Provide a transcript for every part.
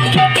Krishna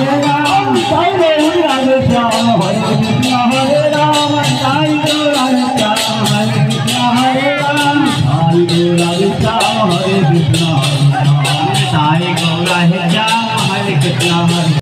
Hari Gaur Shyam Hare Krishna Hare Hari Gaur Shyam Hare Krishna Hare